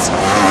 is